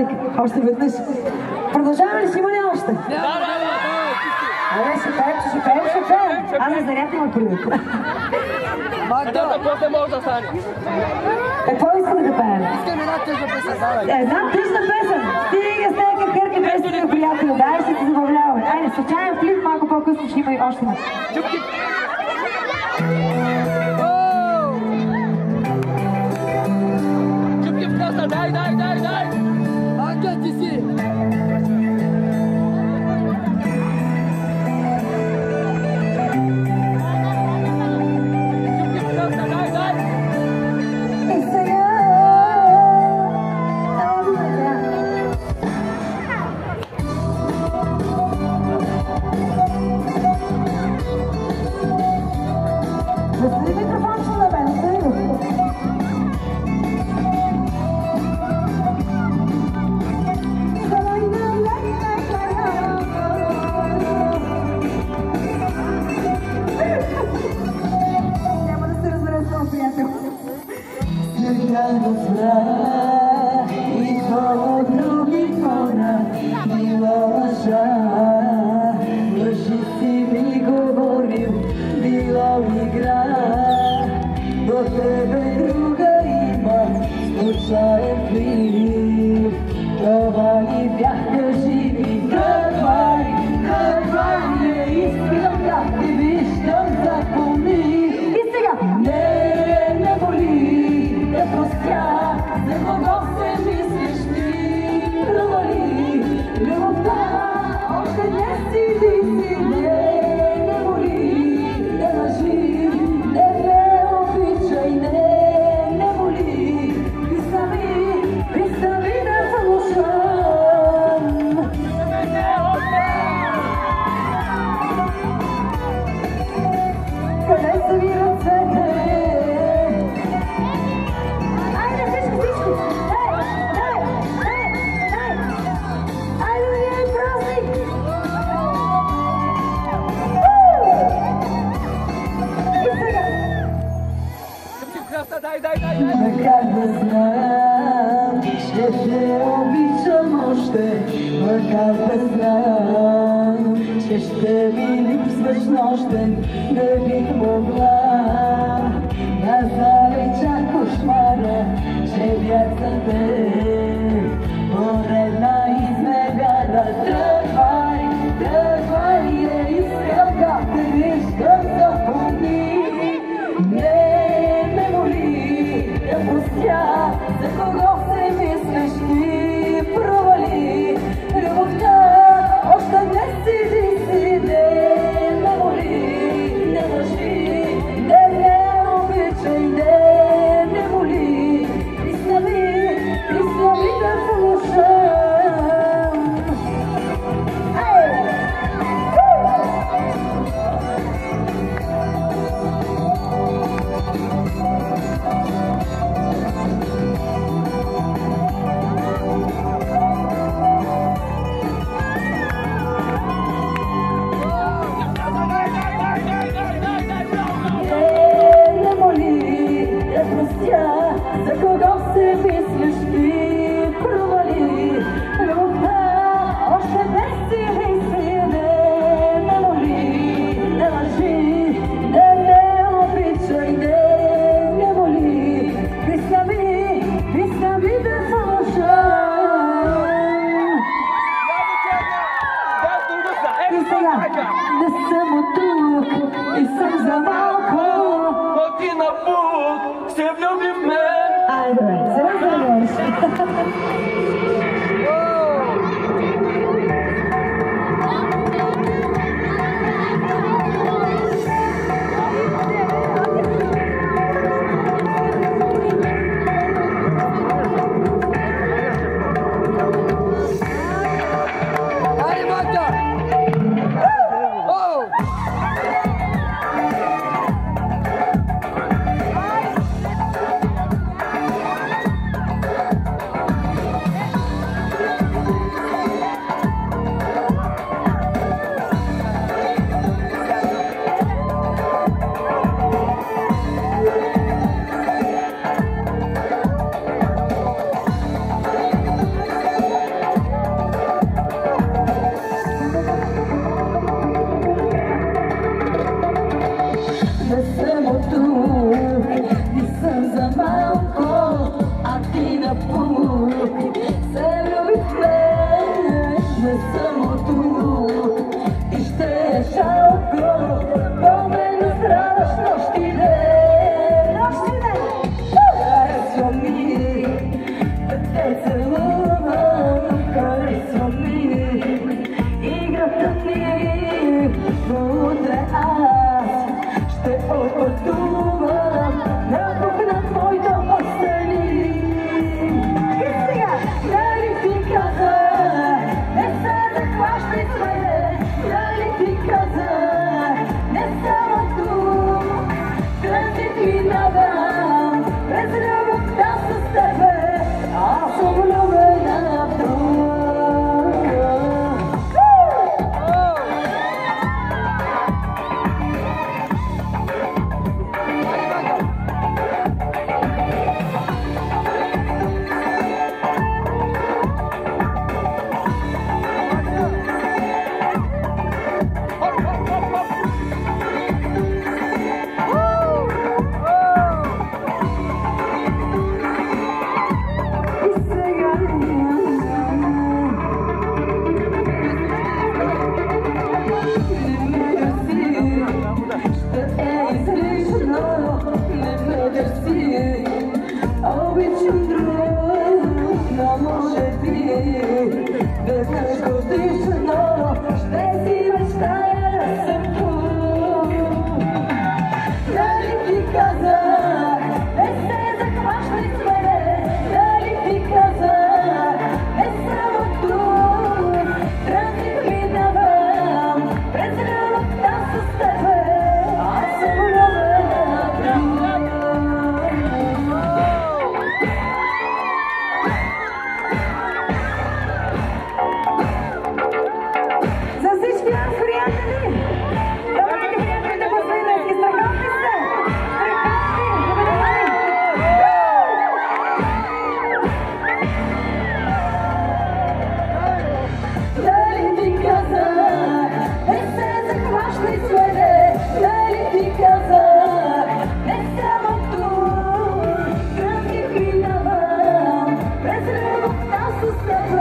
празник. Още веднъж. Продължаваме ли си има ли още? Да, да, да. Абе, ще пеем, ще пеем, ще пеем. Абе, заряд има преди. Мато. После може да стане. Какво искаме да пеем? Искаме една тъжна песен, давай. Една тъжна песен. Стига с тека кърка песен, приятели. Дай ще се забавляваме. Айде, случайен флип, малко по-късно ще има и още. Чупки! Чупки в коса, дай, дай, дай, дай! gözler Keşke bilip sıçnaştın Dövit boblar Yazar içe kuşları Çevyesin da samotuk E sam za malko Pa ti na put se vljubim me Ajde, zrazdaješ another step